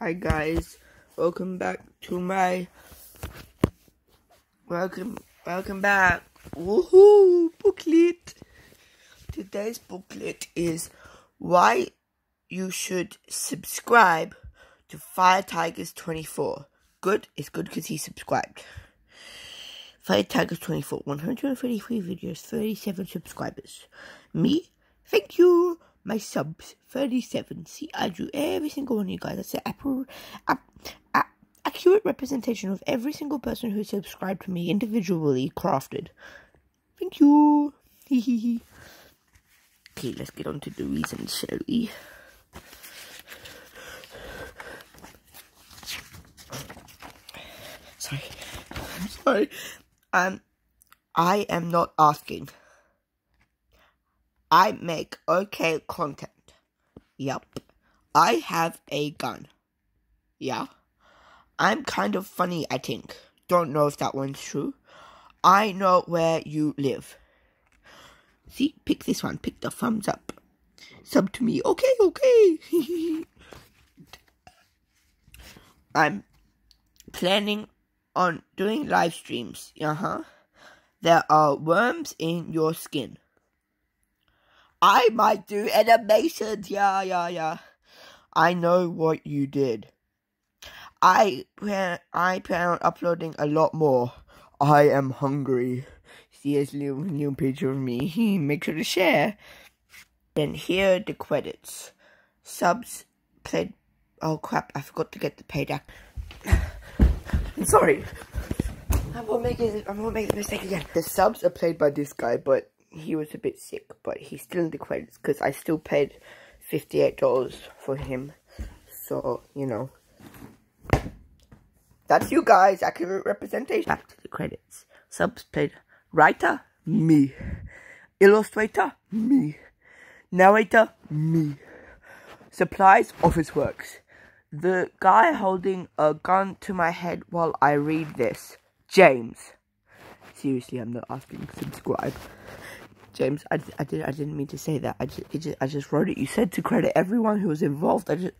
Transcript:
Hi guys, welcome back to my welcome welcome back. Woohoo! Booklet. Today's booklet is why you should subscribe to Fire Tigers 24. Good, it's good because he subscribed. Fire Tigers 24, 133 videos, 37 subscribers. Me, thank you my subs 37 see i drew every single one of you guys. That's an apple, accurate representation of every single person who subscribed to me individually crafted. Thank you. Okay let's get on to the reasons shall we? Sorry. I'm sorry. Um i am not asking I make okay content. Yep. I have a gun. Yeah. I'm kind of funny, I think. Don't know if that one's true. I know where you live. See, pick this one. Pick the thumbs up. Sub to me. Okay, okay. I'm planning on doing live streams. Uh-huh. There are worms in your skin. I might do animations. Yeah, yeah, yeah. I know what you did. I plan, I plan on uploading a lot more. I am hungry. See this new, new picture of me. Make sure to share. Then here are the credits. Subs played. Oh crap! I forgot to get the payback. I'm sorry. I won't make it. I won't make the mistake again. The subs are played by this guy, but he was a bit sick, but he's still in the credits because I still paid $58 for him. So, you know. That's you guys, accurate representation. Back to the credits. Subs played writer, me. Illustrator, me. Narrator, me. Supplies, Officeworks. The guy holding a gun to my head while I read this. James. Seriously, I'm not asking subscribe. James, I, I, did, I didn't mean to say that. I just, just, I just wrote it. You said to credit everyone who was involved. I just,